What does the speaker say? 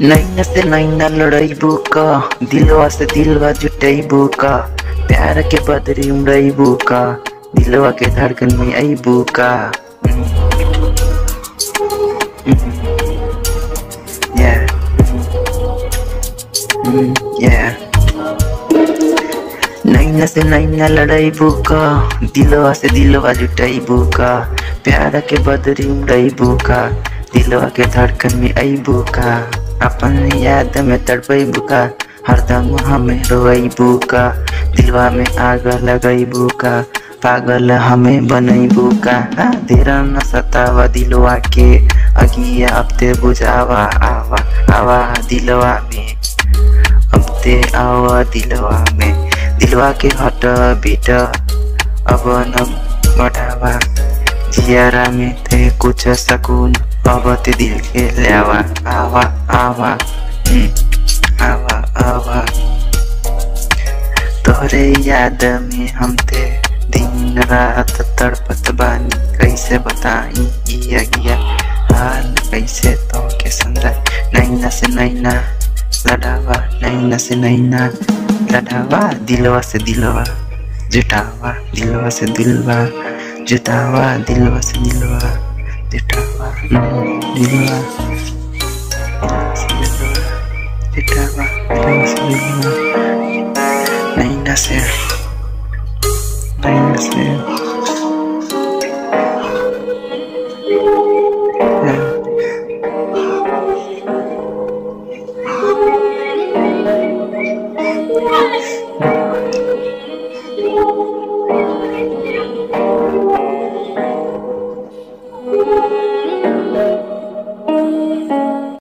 नैना से नैना लड़ाइबू का दिलवा से दिलवा जुटाइबू का प्यार के बदरी उड़ाइबू का दिलवा के धड़कन में आइबू का. नैना से नैना दिलवा से दिलवा प्यार के बदरी दिलवा के धड़कन में अपन याद में तड़पैबू का हरदम हमें रोइबू का दिलवा में आग लगाइबू बुका। पागल हमें बनैबू बुका। तेरा न सतावा दिलवा के। अगिया अब ते बुझावा, आवा आवा दिलवा में। अब ते आवा दिलवा में। दिलवा के हट बेटा। अब न बढ़ावा जियारा में थे कुछ सकून। अब ते दिल के लेवा आवा आवा। हम्म, आवा आवा। तोहरे याद में हम थे दिन रात तड़पत बानी। कैसे बताई ई अगिया हाल कैसे तो के संद्रा। नैना से नैना लड़ावा नैना से नैना। लड़ावा दिलवा से दिलवा। जुटावा दिलवा से दिलवा। जुटावा दिलवा से दिलवा। Nein, das er. Nein, das er.